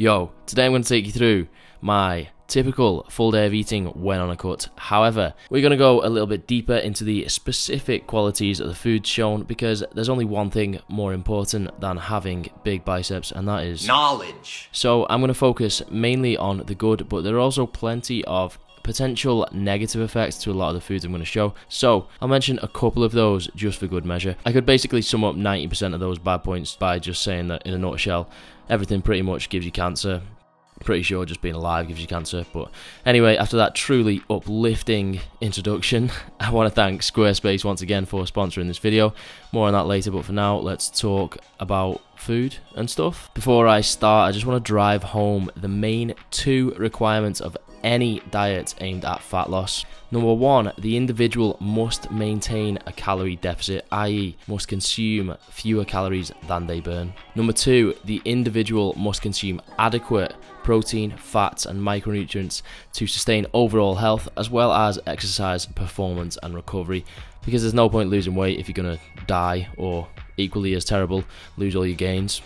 Yo, today I'm going to take you through my typical full day of eating when on a cut. However, we're going to go a little bit deeper into the specific qualities of the food shown because there's only one thing more important than having big biceps, and that is knowledge. So I'm going to focus mainly on the good, but there are also plenty of potential negative effects to a lot of the foods I'm going to show. So I'll mention a couple of those just for good measure. I could basically sum up 90% of those bad points by just saying that in a nutshell, everything pretty much gives you cancer. Pretty sure just being alive gives you cancer. But anyway, after that truly uplifting introduction, I want to thank Squarespace once again for sponsoring this video. More on that later, but for now, let's talk about food and stuff. Before I start, I just want to drive home the main two requirements of any diet aimed at fat loss. Number one, the individual must maintain a calorie deficit, i.e., must consume fewer calories than they burn. Number two, the individual must consume adequate protein, fats, and micronutrients to sustain overall health as well as exercise performance and recovery. Because there's no point losing weight if you're going to die or equally as terrible, lose all your gains.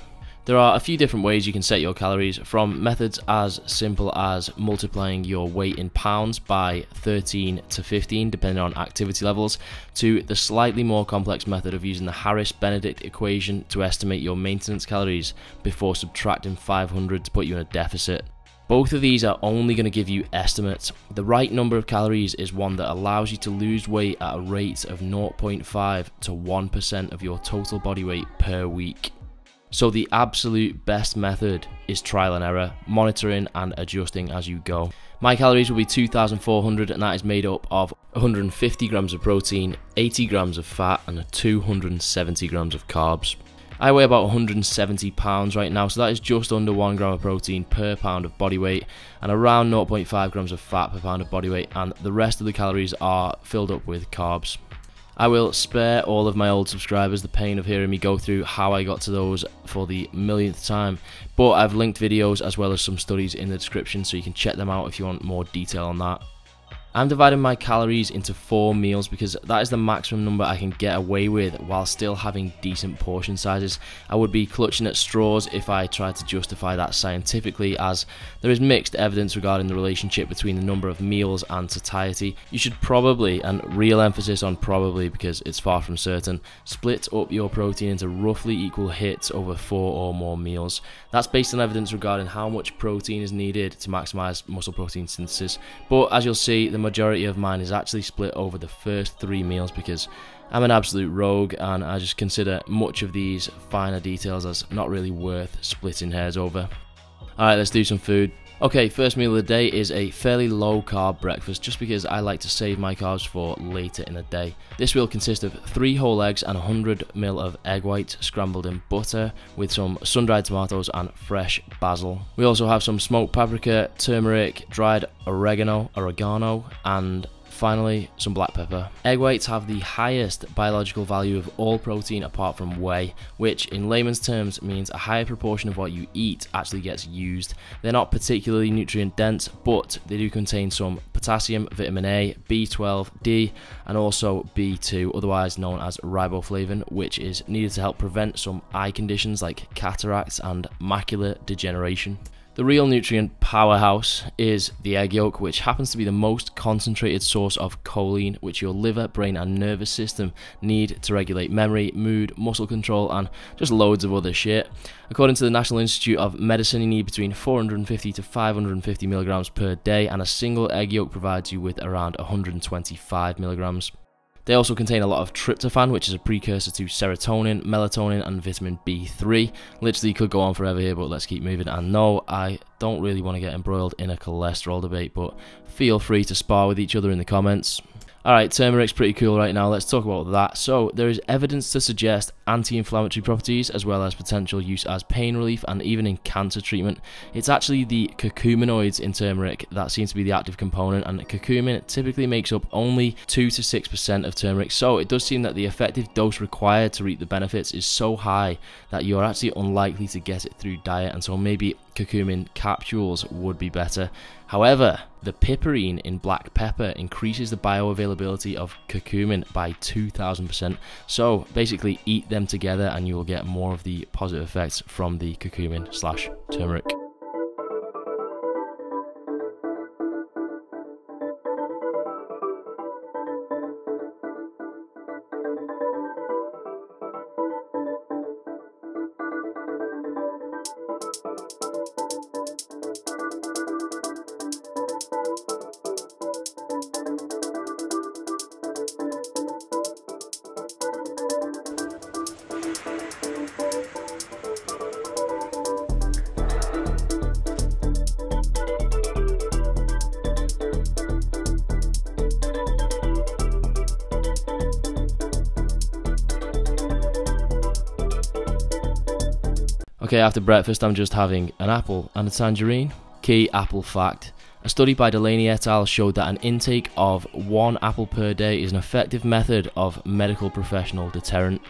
There are a few different ways you can set your calories, from methods as simple as multiplying your weight in pounds by 13 to 15, depending on activity levels, to the slightly more complex method of using the Harris Benedict equation to estimate your maintenance calories before subtracting 500 to put you in a deficit. Both of these are only going to give you estimates. The right number of calories is one that allows you to lose weight at a rate of 0.5 to 1% of your total body weight per week. So the absolute best method is trial and error, monitoring and adjusting as you go. My calories will be 2,400 and that is made up of 150 grams of protein, 80 grams of fat and 270 grams of carbs. I weigh about 170 pounds right now, so that is just under 1 gram of protein per pound of body weight and around 0.5 grams of fat per pound of body weight, and the rest of the calories are filled up with carbs. I will spare all of my old subscribers the pain of hearing me go through how I got to those for the millionth time, but I've linked videos as well as some studies in the description so you can check them out if you want more detail on that. I'm dividing my calories into four meals because that is the maximum number I can get away with while still having decent portion sizes. I would be clutching at straws if I tried to justify that scientifically as there is mixed evidence regarding the relationship between the number of meals and satiety. You should probably, and real emphasis on probably because it's far from certain, split up your protein into roughly equal hits over four or more meals. That's based on evidence regarding how much protein is needed to maximize muscle protein synthesis. But as you'll see, the majority of mine is actually split over the first three meals because I'm an absolute rogue and I just consider much of these finer details as not really worth splitting hairs over. Alright, let's do some food. Okay, first meal of the day is a fairly low carb breakfast just because I like to save my carbs for later in the day. This will consist of 3 whole eggs and 100ml of egg whites scrambled in butter with some sun-dried tomatoes and fresh basil. We also have some smoked paprika, turmeric, dried oregano, oregano and Finally, some black pepper. Egg whites have the highest biological value of all protein apart from whey, which in layman's terms means a higher proportion of what you eat actually gets used. They're not particularly nutrient dense, but they do contain some potassium, vitamin A, B12, D, and also B2, otherwise known as riboflavin, which is needed to help prevent some eye conditions like cataracts and macular degeneration. The real nutrient powerhouse is the egg yolk, which happens to be the most concentrated source of choline, which your liver, brain, and nervous system need to regulate memory, mood, muscle control, and just loads of other shit. According to the National Institute of Medicine, you need between 450 to 550 milligrams per day, and a single egg yolk provides you with around 125 milligrams. They also contain a lot of tryptophan, which is a precursor to serotonin, melatonin, and vitamin B3. Literally could go on forever here, but let's keep moving. And no, I don't really want to get embroiled in a cholesterol debate, but feel free to spar with each other in the comments. Alright, turmeric's pretty cool right now. Let's talk about that. So, there is evidence to suggest anti inflammatory properties as well as potential use as pain relief and even in cancer treatment. It's actually the curcuminoids in turmeric that seems to be the active component, and curcumin typically makes up only 2 to 6% of turmeric. So, it does seem that the effective dose required to reap the benefits is so high that you're actually unlikely to get it through diet, and so maybe curcumin capsules would be better. However, the piperine in black pepper increases the bioavailability of curcumin by 2000%. So basically, eat them together and you will get more of the positive effects from the curcumin slash turmeric. Okay, after breakfast, I'm just having an apple and a tangerine. Key apple fact. A study by Delaney et al. showed that an intake of one apple per day is an effective method of medical professional deterrent.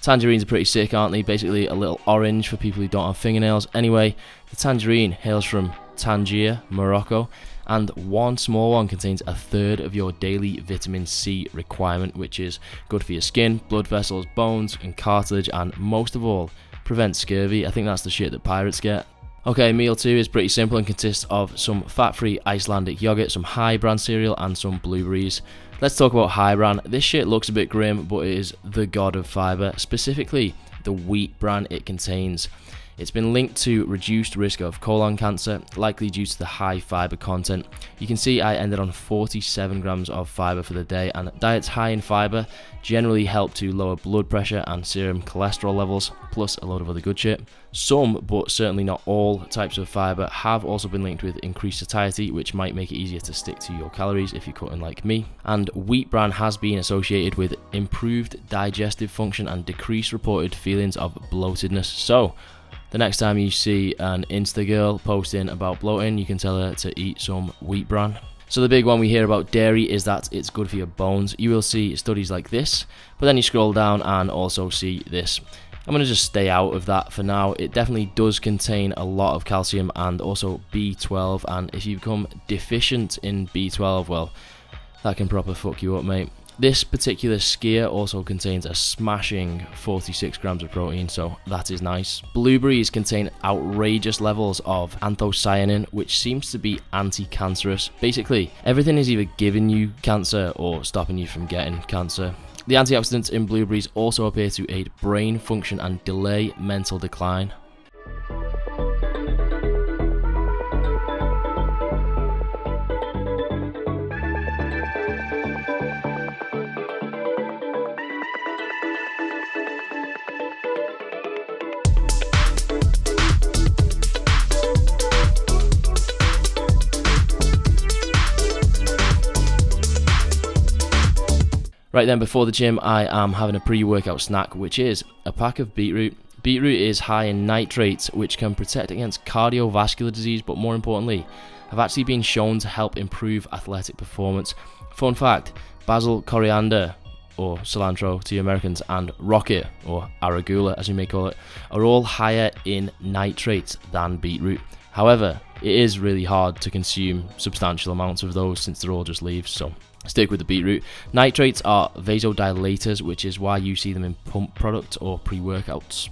Tangerines are pretty sick, aren't they? Basically, a little orange for people who don't have fingernails. Anyway, the tangerine hails from Tangier, Morocco, and one small one contains a third of your daily vitamin C requirement, which is good for your skin, blood vessels, bones, and cartilage, and most of all, prevents scurvy. I think that's the shit that pirates get. Okay, meal 2 is pretty simple and consists of some fat-free Icelandic yogurt, some high bran cereal and some blueberries. Let's talk about high bran. This shit looks a bit grim, but it is the god of fibre, specifically the wheat bran it contains. It's been linked to reduced risk of colon cancer, likely due to the high fiber content. You can see I ended on 47 grams of fiber for the day, and diets high in fiber generally help to lower blood pressure and serum cholesterol levels, plus a load of other good shit. Some, but certainly not all, types of fiber have also been linked with increased satiety, which might make it easier to stick to your calories if you're cutting like me. And wheat bran has been associated with improved digestive function and decreased reported feelings of bloatedness. So, the next time you see an Insta girl posting about bloating, you can tell her to eat some wheat bran. So the big one we hear about dairy is that it's good for your bones. You will see studies like this, but then you scroll down and also see this. I'm going to just stay out of that for now. It definitely does contain a lot of calcium and also B12 and if you become deficient in B12, well, that can proper fuck you up, mate. This particular skyr also contains a smashing 46 grams of protein, so that is nice. Blueberries contain outrageous levels of anthocyanin, which seems to be anti-cancerous. Basically, everything is either giving you cancer or stopping you from getting cancer. The antioxidants in blueberries also appear to aid brain function and delay mental decline. Right then, before the gym, I am having a pre workout snack, which is a pack of beetroot. Beetroot is high in nitrates, which can protect against cardiovascular disease, but more importantly, have actually been shown to help improve athletic performance. Fun fact basil, coriander, or cilantro to you Americans, and rocket, or arugula as you may call it, are all higher in nitrates than beetroot. However, it is really hard to consume substantial amounts of those since they're all just leaves, so Stick with the beetroot. Nitrates are vasodilators, which is why you see them in pump products or pre workouts.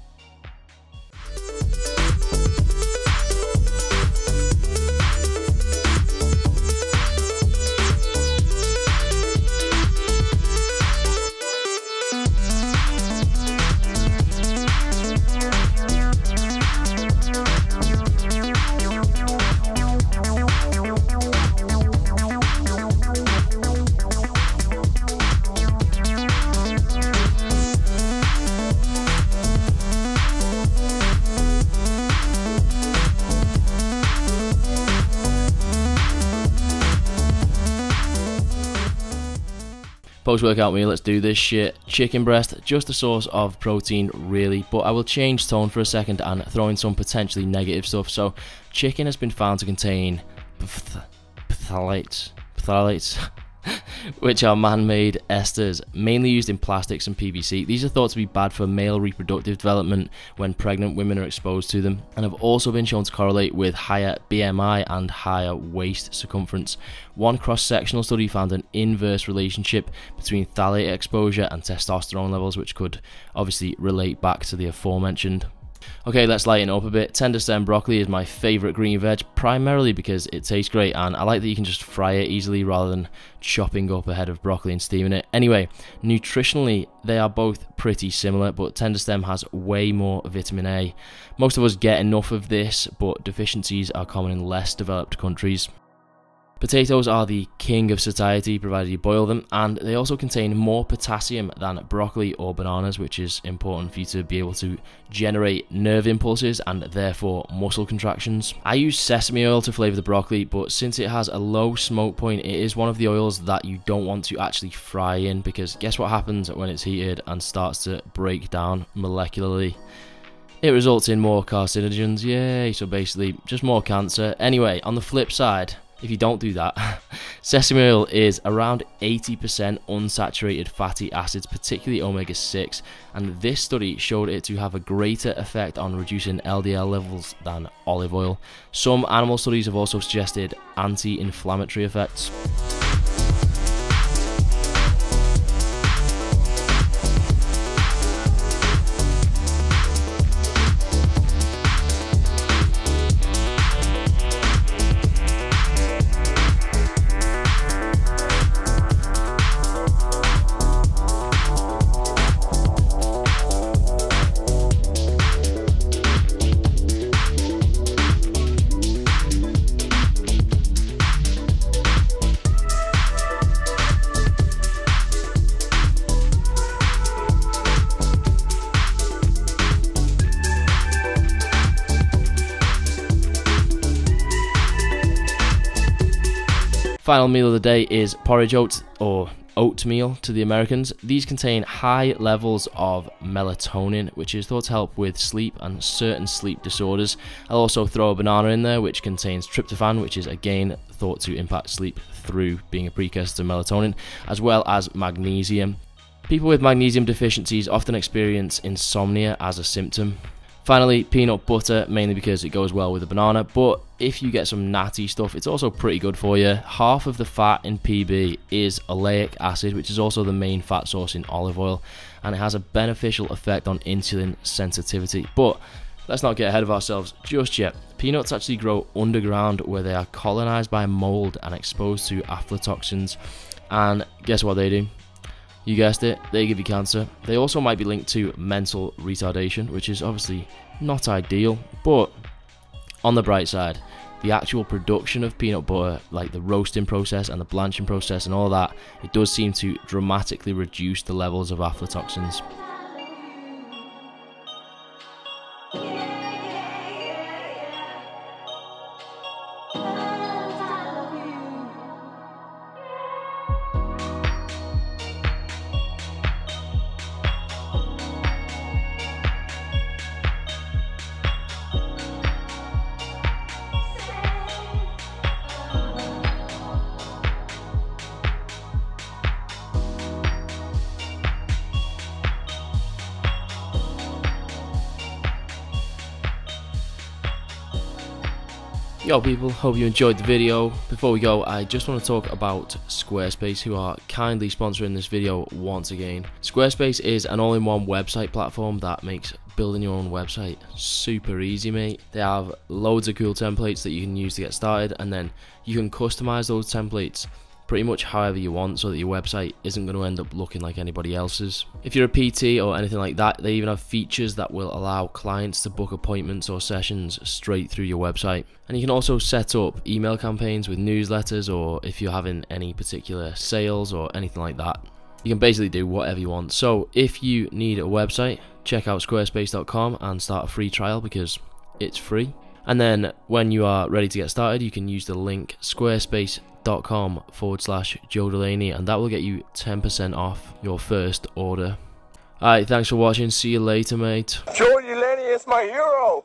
Post workout meal, let's do this shit. Chicken breast, just a source of protein, really, but I will change tone for a second and throw in some potentially negative stuff. So, chicken has been found to contain phthalates, phthalates, which are man-made esters, mainly used in plastics and PVC. These are thought to be bad for male reproductive development when pregnant women are exposed to them, and have also been shown to correlate with higher BMI and higher waist circumference. One cross-sectional study found an inverse relationship between phthalate exposure and testosterone levels, which could obviously relate back to the aforementioned Okay, let's lighten up a bit. Tender stem broccoli is my favourite green veg, primarily because it tastes great and I like that you can just fry it easily rather than chopping up a head of broccoli and steaming it. Anyway, nutritionally, they are both pretty similar, but tender stem has way more vitamin A. Most of us get enough of this, but deficiencies are common in less developed countries. Potatoes are the king of satiety provided you boil them, and they also contain more potassium than broccoli or bananas, which is important for you to be able to generate nerve impulses and therefore muscle contractions. I use sesame oil to flavour the broccoli, but since it has a low smoke point, it is one of the oils that you don't want to actually fry in because guess what happens when it's heated and starts to break down molecularly? It results in more carcinogens, yay, so basically just more cancer. Anyway, on the flip side, if you don't do that, sesame oil is around 80% unsaturated fatty acids, particularly omega 6, and this study showed it to have a greater effect on reducing LDL levels than olive oil. Some animal studies have also suggested anti inflammatory effects. Final meal of the day is porridge oats or oatmeal to the Americans. These contain high levels of melatonin, which is thought to help with sleep and certain sleep disorders. I'll also throw a banana in there, which contains tryptophan, which is again thought to impact sleep through being a precursor to melatonin, as well as magnesium. People with magnesium deficiencies often experience insomnia as a symptom. Finally, peanut butter, mainly because it goes well with a banana, but if you get some natty stuff, it's also pretty good for you. Half of the fat in PB is oleic acid, which is also the main fat source in olive oil, and it has a beneficial effect on insulin sensitivity. But let's not get ahead of ourselves just yet. Peanuts actually grow underground where they are colonized by mold and exposed to aflatoxins. And guess what they do? You guessed it, they give you cancer. They also might be linked to mental retardation, which is obviously not ideal, but on the bright side, the actual production of peanut butter, like the roasting process and the blanching process and all that, it does seem to dramatically reduce the levels of aflatoxins. Yo people, hope you enjoyed the video. Before we go, I just want to talk about Squarespace who are kindly sponsoring this video once again. Squarespace is an all-in-one website platform that makes building your own website super easy mate. They have loads of cool templates that you can use to get started and then you can customize those templates pretty much however you want so that your website isn't going to end up looking like anybody else's. If you're a PT or anything like that, they even have features that will allow clients to book appointments or sessions straight through your website. And you can also set up email campaigns with newsletters or if you're having any particular sales or anything like that. You can basically do whatever you want. So if you need a website, check out squarespace.com and start a free trial because it's free. And then when you are ready to get started, you can use the link squarespace.com forward slash Joe Delaney, and that will get you 10% off your first order. Alright, thanks for watching. See you later, mate. Joe Delaney is my hero.